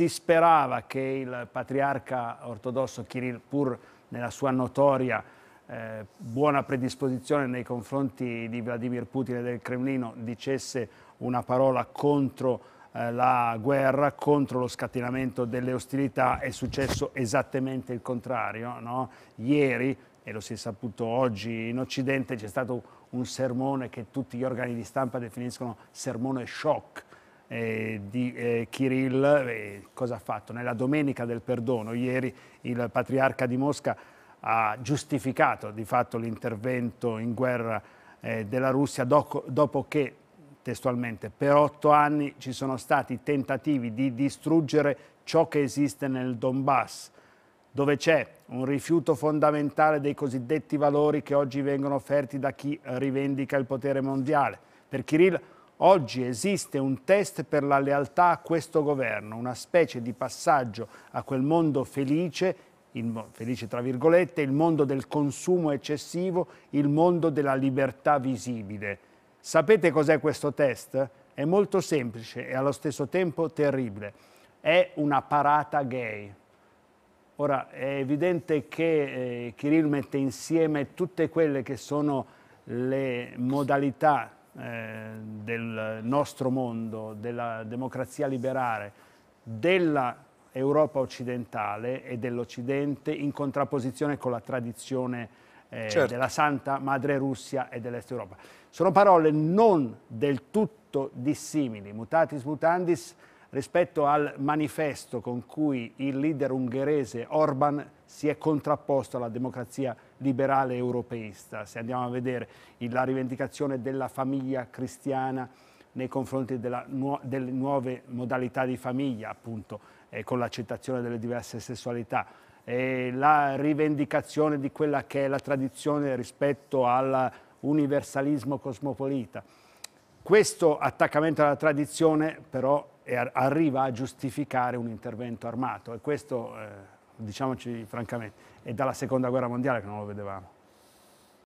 si sperava che il patriarca ortodosso Kirill, pur nella sua notoria eh, buona predisposizione nei confronti di Vladimir Putin e del Cremlino, dicesse una parola contro eh, la guerra, contro lo scatenamento delle ostilità, è successo esattamente il contrario. No? Ieri, e lo si è saputo oggi in Occidente, c'è stato un sermone che tutti gli organi di stampa definiscono sermone shock eh, di eh, Kirill. Eh, cosa ha fatto? Nella Domenica del Perdono, ieri il patriarca di Mosca ha giustificato di fatto l'intervento in guerra eh, della Russia dopo, dopo che testualmente, per otto anni ci sono stati tentativi di distruggere ciò che esiste nel Donbass, dove c'è un rifiuto fondamentale dei cosiddetti valori che oggi vengono offerti da chi rivendica il potere mondiale. Per Kirill oggi esiste un test per la lealtà a questo governo, una specie di passaggio a quel mondo felice il, felice tra virgolette, il mondo del consumo eccessivo, il mondo della libertà visibile. Sapete cos'è questo test? È molto semplice e allo stesso tempo terribile. È una parata gay. Ora, è evidente che eh, Kirill mette insieme tutte quelle che sono le modalità eh, del nostro mondo, della democrazia liberale, della Europa occidentale e dell'Occidente in contrapposizione con la tradizione eh, certo. della Santa Madre Russia e dell'Est Europa. Sono parole non del tutto dissimili, mutatis mutandis, rispetto al manifesto con cui il leader ungherese Orban si è contrapposto alla democrazia liberale europeista. Se andiamo a vedere la rivendicazione della famiglia cristiana nei confronti della, delle nuove modalità di famiglia, appunto, eh, con l'accettazione delle diverse sessualità, eh, la rivendicazione di quella che è la tradizione rispetto all'universalismo cosmopolita. Questo attaccamento alla tradizione però arriva a giustificare un intervento armato e questo, eh, diciamoci francamente, è dalla seconda guerra mondiale che non lo vedevamo.